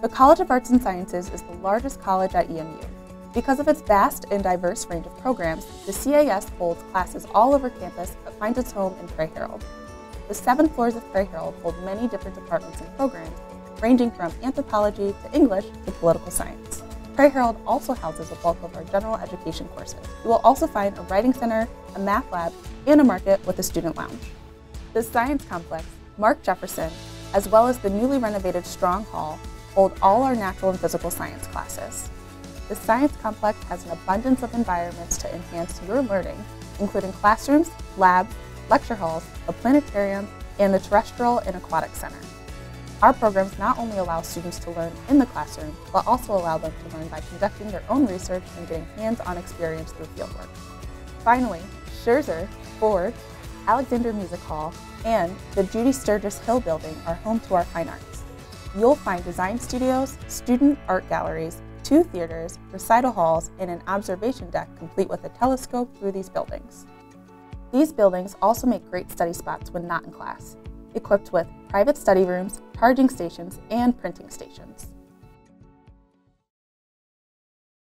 The College of Arts and Sciences is the largest college at EMU. Because of its vast and diverse range of programs, the CAS holds classes all over campus but finds its home in Pray Harrold. The seven floors of Pray Harrold hold many different departments and programs, ranging from anthropology to English to political science. Pray Harrold also houses a bulk of our general education courses. You will also find a writing center, a math lab, and a market with a student lounge. The Science Complex, Mark Jefferson, as well as the newly renovated Strong Hall, hold all our natural and physical science classes. The Science Complex has an abundance of environments to enhance your learning, including classrooms, labs, lecture halls, a planetarium, and the Terrestrial and Aquatic Center. Our programs not only allow students to learn in the classroom, but also allow them to learn by conducting their own research and getting hands-on experience through fieldwork. Finally, Sherzer, Ford, Alexander Music Hall, and the Judy Sturgis Hill Building are home to our fine arts. You'll find design studios, student art galleries, two theaters, recital halls, and an observation deck complete with a telescope through these buildings. These buildings also make great study spots when not in class, equipped with private study rooms, charging stations, and printing stations.